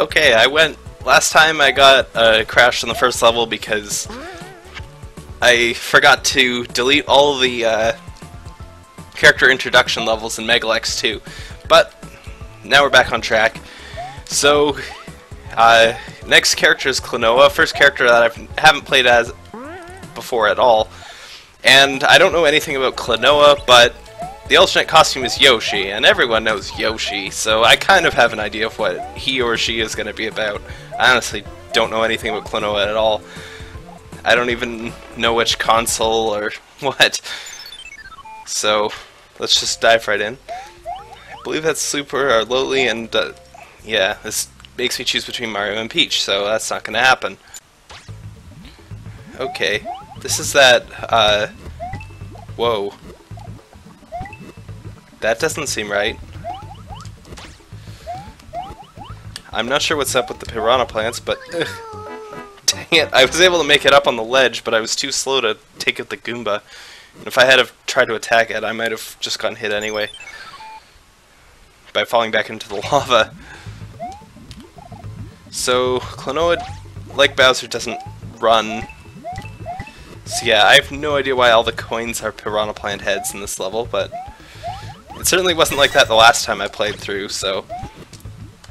Okay, I went... Last time I got a crash on the first level because I forgot to delete all the uh, character introduction levels in Megalex 2. But now we're back on track. So, uh, next character is Klonoa, first character that I haven't played as before at all. And I don't know anything about Klonoa, but the alternate costume is Yoshi, and everyone knows Yoshi, so I kind of have an idea of what he or she is going to be about. I honestly don't know anything about Klonoa at all. I don't even know which console or what. So, let's just dive right in. I believe that's Super or Lowly, and uh, yeah, this makes me choose between Mario and Peach, so that's not going to happen. Okay, this is that, uh, whoa. That doesn't seem right. I'm not sure what's up with the piranha plants, but... Ugh, dang it, I was able to make it up on the ledge, but I was too slow to take out the Goomba. And if I had have tried to attack it, I might have just gotten hit anyway. By falling back into the lava. So, Klonoa, like Bowser, doesn't run. So yeah, I have no idea why all the coins are piranha plant heads in this level, but... It certainly wasn't like that the last time I played through, so...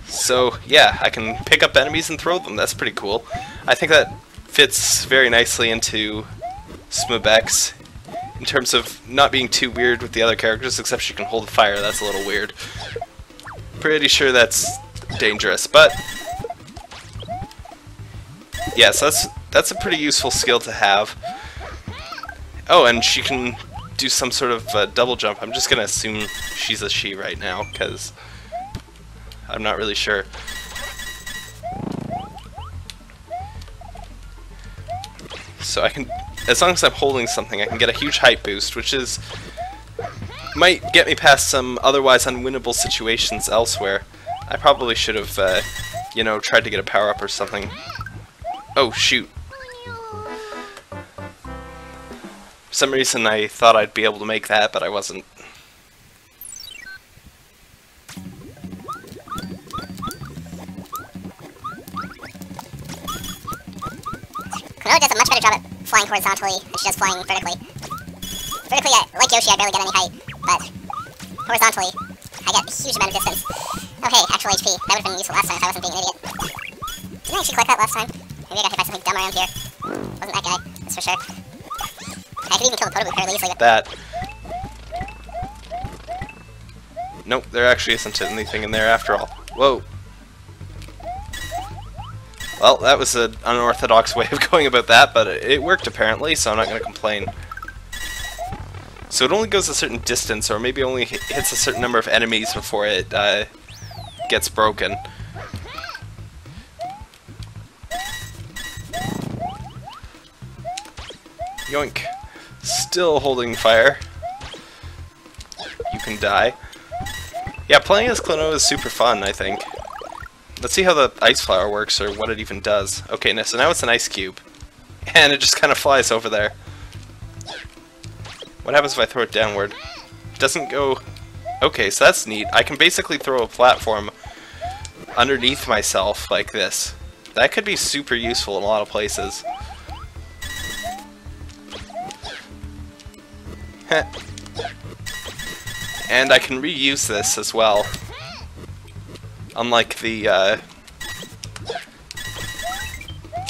So, yeah, I can pick up enemies and throw them. That's pretty cool. I think that fits very nicely into Smubex in terms of not being too weird with the other characters, except she can hold fire. That's a little weird. Pretty sure that's dangerous, but... Yes, that's, that's a pretty useful skill to have. Oh, and she can do some sort of uh, double jump. I'm just to assume she's a she right now, because I'm not really sure. So I can, as long as I'm holding something, I can get a huge height boost, which is, might get me past some otherwise unwinnable situations elsewhere. I probably should have, uh, you know, tried to get a power-up or something. Oh, shoot. Some reason I thought I'd be able to make that, but I wasn't. Klonoa does a much better job at flying horizontally than she does flying vertically. Vertically, I, like Yoshi, I barely get any height, but horizontally, I get a huge amount of distance. Hey, actual HP. That would have been useful last time if I wasn't being an idiot. Didn't I actually collect that last time? Maybe I got hit by something dumb around here. Wasn't that guy, that's for sure. I could even kill the Podoboo fairly easily. That. Nope, there actually isn't anything in there after all. Whoa. Well, that was an unorthodox way of going about that, but it worked apparently, so I'm not going to complain. So it only goes a certain distance, or maybe only hits a certain number of enemies before it uh, gets broken. Yoink. Still holding fire. You can die. Yeah, playing as Klonoa is super fun, I think. Let's see how the ice flower works, or what it even does. Okay, so now it's an ice cube. And it just kind of flies over there. What happens if I throw it downward? It doesn't go... Okay, so that's neat. I can basically throw a platform underneath myself like this. That could be super useful in a lot of places. and I can reuse this as well. Unlike the, uh,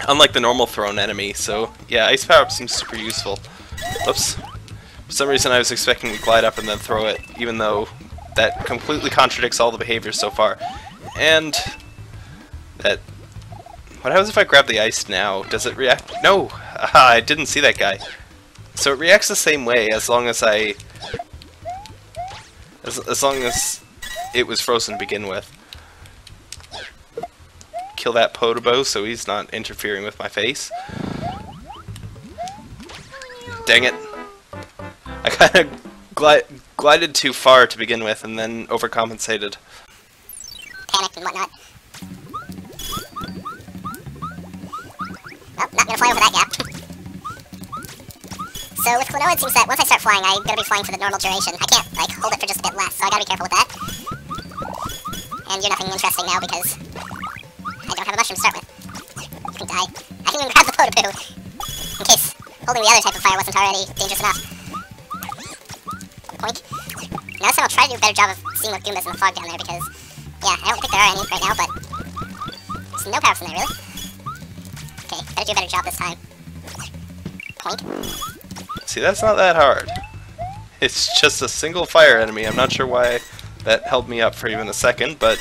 Unlike the normal thrown enemy, so yeah, Ice Power Up seems super useful. Oops. For some reason I was expecting to glide up and then throw it, even though that completely contradicts all the behaviors so far. And that... What happens if I grab the ice now? Does it react? No! Aha, I didn't see that guy. So it reacts the same way as long as I... As, as long as it was frozen to begin with. Kill that Podoboo so he's not interfering with my face. Dang it. I kind of gli glided too far to begin with and then overcompensated. Panicked and whatnot. Not gonna fly over that gap. so with Klonoa it seems that once I start flying, I gotta be flying for the normal duration. I can't, like, hold it for just a bit less, so I gotta be careful with that. And you're nothing interesting now because I don't have a mushroom to start with. You can die. I can even grab the Podoboo. In case holding the other type of fire wasn't already dangerous enough. Point. Now I'll try to do a better job of seeing what Goombas in the fog down there because, yeah, I don't think there are any right now, but there's no power from there, really. Okay, better do a better job this time. Point. See, that's not that hard. It's just a single fire enemy. I'm not sure why that held me up for even a second, but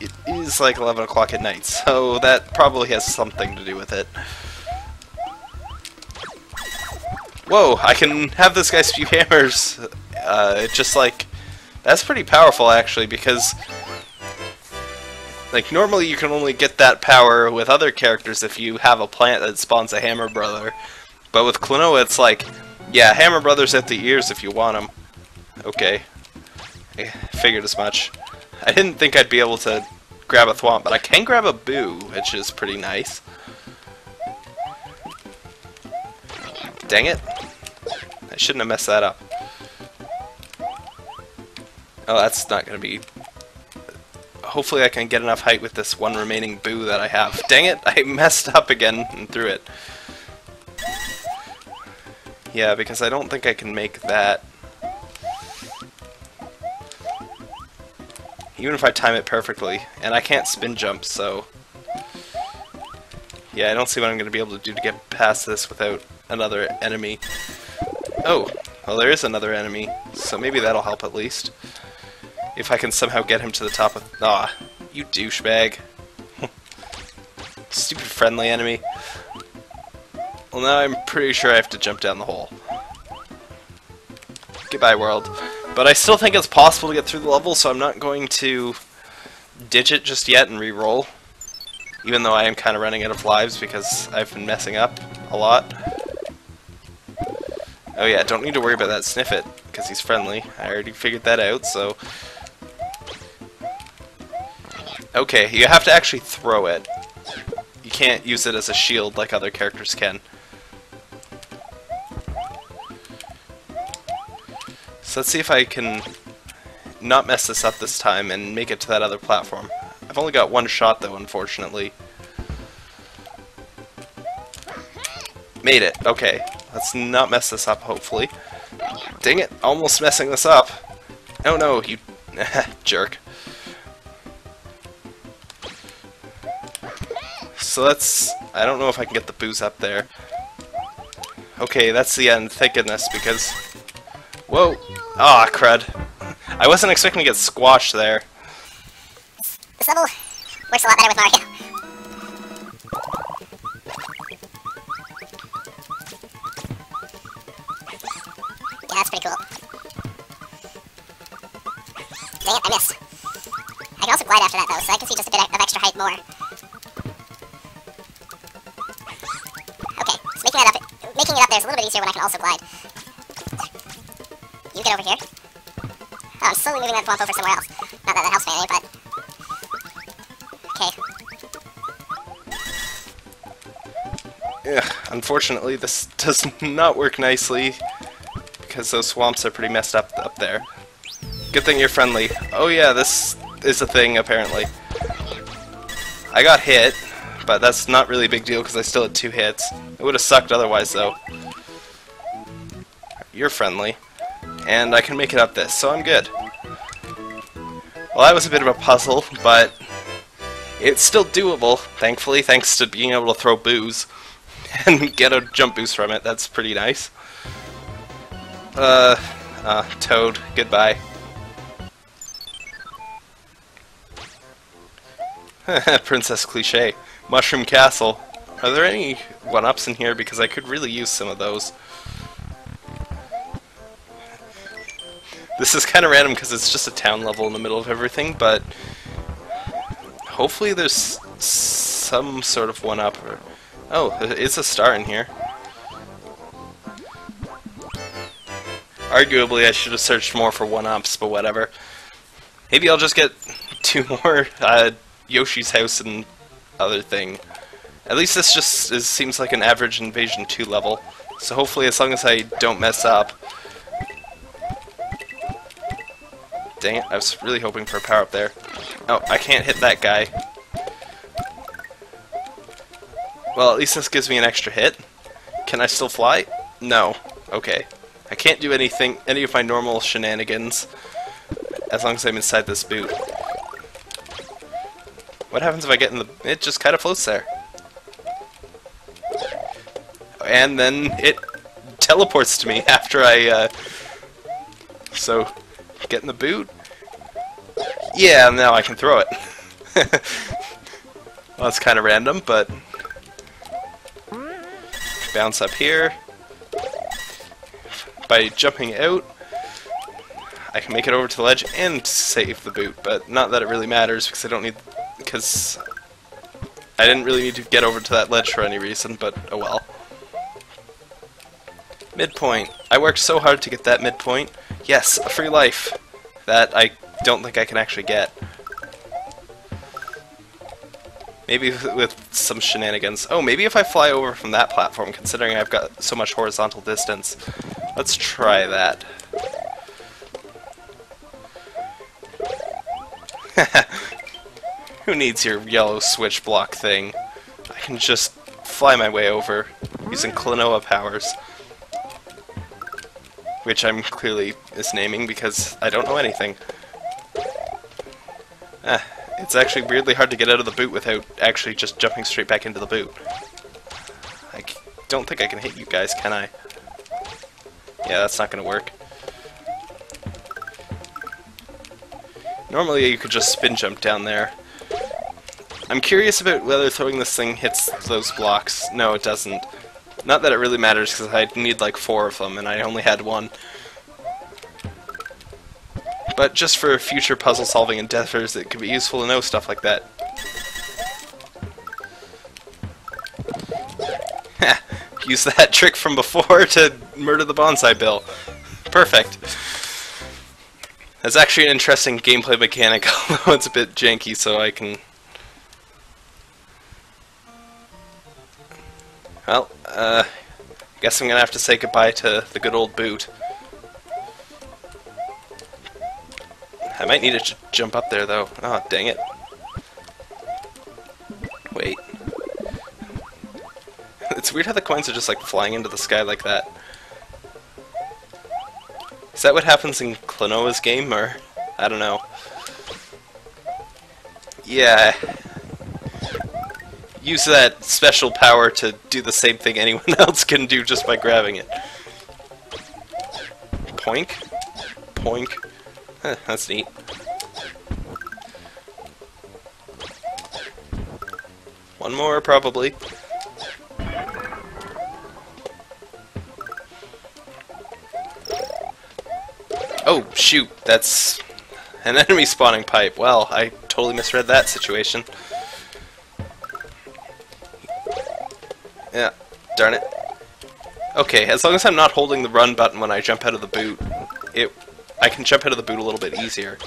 it is like 11 o'clock at night, so that probably has something to do with it. Whoa, I can have this guy spew hammers. Uh, it just like, that's pretty powerful actually, because like, normally you can only get that power with other characters if you have a plant that spawns a Hammer Brother. But with Klonoa, it's like, yeah, Hammer Brothers at the ears if you want them. Okay. I figured as much. I didn't think I'd be able to grab a Thwomp, but I can grab a Boo, which is pretty nice. Dang it. I shouldn't have messed that up. Oh, that's not going to be hopefully I can get enough height with this one remaining boo that I have. Dang it, I messed up again and threw it. Yeah, because I don't think I can make that. Even if I time it perfectly. And I can't spin jump, so... Yeah, I don't see what I'm going to be able to do to get past this without another enemy. Oh, well there is another enemy, so maybe that'll help at least. If I can somehow get him to the top of... Ah, you douchebag. Stupid friendly enemy. Well, now I'm pretty sure I have to jump down the hole. Goodbye, world. But I still think it's possible to get through the level, so I'm not going to ditch it just yet and re-roll. Even though I am kind of running out of lives because I've been messing up a lot. Oh yeah, don't need to worry about that Sniffit, because he's friendly. I already figured that out, so... Okay, you have to actually throw it. You can't use it as a shield like other characters can. So let's see if I can not mess this up this time and make it to that other platform. I've only got one shot though, unfortunately. Made it. Okay. Let's not mess this up, hopefully. Dang it, almost messing this up. Oh no, you jerk. So let's... I don't know if I can get the boos up there. Okay, that's the end, thank goodness, because... Whoa! Ah, oh, crud. I wasn't expecting to get squashed there. This level works a lot better with Mario. Yeah, that's pretty cool. Dang it, I missed. I can also glide after that, though, so I can see just a bit of extra height more. Up there is a little bit easier when I can also glide. You get over here. Oh, I'm slowly moving that Thwomp over somewhere else. Not that that helps me any, but... Okay. Ugh, unfortunately, this does not work nicely because those Thwomps are pretty messed up up there. Good thing you're friendly. Oh yeah, this is a thing, apparently. I got hit, but that's not really a big deal because I still had two hits. It would have sucked otherwise, though. You're friendly. And I can make it up this, so I'm good. Well, that was a bit of a puzzle, but it's still doable, thankfully, thanks to being able to throw boos and get a jump boost from it. That's pretty nice. Uh, uh, Toad, goodbye. Princess Cliche. Mushroom Castle. Are there any 1-ups in here? Because I could really use some of those. This is kind of random because it's just a town level in the middle of everything, but hopefully there's some sort of 1-up. Oh, it's a star in here. Arguably, I should have searched more for 1-ups, but whatever. Maybe I'll just get two more uh, Yoshi's House and other thing. At least this just is, seems like an average Invasion 2 level. So hopefully as long as I don't mess up. Dang it, I was really hoping for a power up there. Oh, I can't hit that guy. Well, at least this gives me an extra hit. Can I still fly? No. Okay. I can't do anything, any of my normal shenanigans, as long as I'm inside this boot. What happens if I get in the... It just kind of floats there. And then it teleports to me after I, uh... So, get in the boot. Yeah, now I can throw it. well, that's kind of random, but... Bounce up here. By jumping out, I can make it over to the ledge and save the boot, but not that it really matters because I don't need... because I didn't really need to get over to that ledge for any reason, but oh well. Midpoint. I worked so hard to get that midpoint. Yes, a free life. That I don't think I can actually get. Maybe with some shenanigans. Oh, maybe if I fly over from that platform, considering I've got so much horizontal distance. Let's try that. Who needs your yellow switch block thing? I can just fly my way over using Klonoa powers. Which I'm clearly misnaming because I don't know anything. Ah, it's actually weirdly hard to get out of the boot without actually just jumping straight back into the boot. I don't think I can hit you guys, can I? Yeah, that's not to work. Normally you could just spin jump down there. I'm curious about whether throwing this thing hits those blocks. No, it doesn't. Not that it really matters, because I need like four of them, and I only had one. But just for future puzzle solving endeavors, it could be useful to know stuff like that. Use that trick from before to murder the Banzai Bill. Perfect. That's actually an interesting gameplay mechanic, although it's a bit janky, so I can... Well, uh, guess I'm gonna have to say goodbye to the good old boot. I might need to jump up there, though. Oh, dang it. Wait. it's weird how the coins are just, like, flying into the sky like that. Is that what happens in Klonoa's game, or... I don't know. Yeah. Use that special power to do the same thing anyone else can do just by grabbing it. Poink? Poink. Huh, that's neat. One more, probably. Oh, shoot, that's an enemy spawning pipe. Well, I totally misread that situation. Darn it. Okay, as long as I'm not holding the run button when I jump out of the boot, it I can jump out of the boot a little bit easier.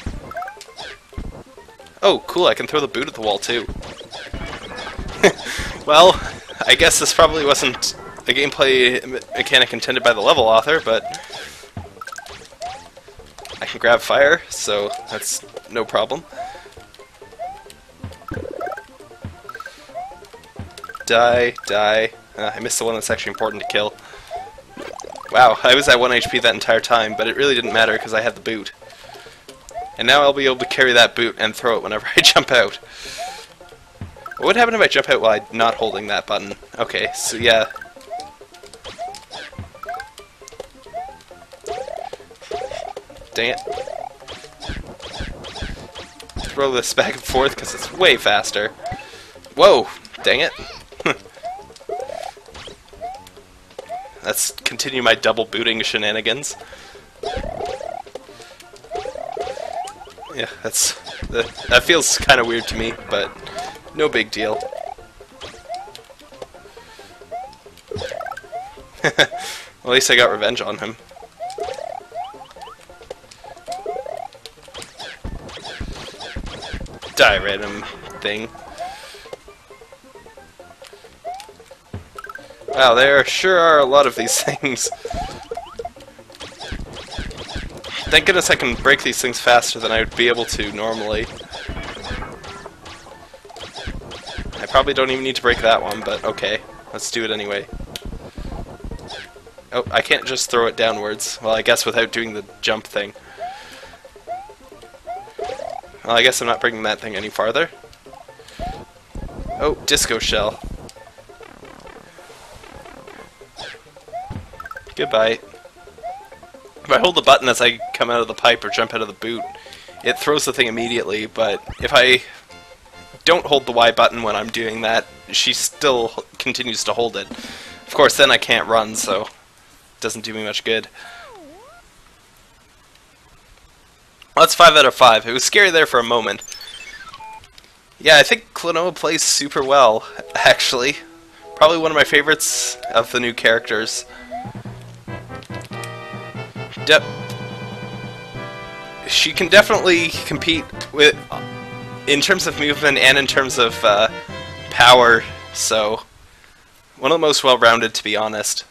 Oh, cool, I can throw the boot at the wall too. well, I guess this probably wasn't a gameplay mechanic intended by the level author, but I can grab fire, so that's no problem. Die, die. Uh, I missed the one that's actually important to kill. Wow, I was at 1 HP that entire time, but it really didn't matter because I had the boot. And now I'll be able to carry that boot and throw it whenever I jump out. What would happen if I jump out while I'm not holding that button? Okay, so yeah, Dang it. Throw this back and forth because it's way faster. Whoa! Dang it. Let's continue my double booting shenanigans. Yeah, that's that feels kind of weird to me, but no big deal. at least I got revenge on him. die, random thing. Wow, there sure are a lot of these things. Thank goodness I can break these things faster than I would be able to normally. I probably don't even need to break that one, but okay. Let's do it anyway. Oh, I can't just throw it downwards. Well, I guess without doing the jump thing. Well, I guess I'm not bringing that thing any farther. Oh, disco shell. Goodbye. If I hold the button as I come out of the pipe or jump out of the boot, it throws the thing immediately, but if I don't hold the Y button when I'm doing that, she still continues to hold it. Of course, then I can't run, so it doesn't do me much good. Well, that's 5 out of 5. It was scary there for a moment. Yeah, I think Klonoa plays super well, actually. Probably one of my favorites of the new characters. She can definitely compete with, in terms of movement and in terms of uh, power, so one of the most well-rounded, to be honest.